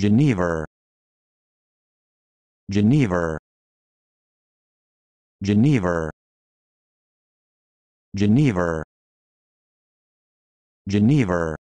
Geneva. Geneva. Geneva. Geneva. Geneva.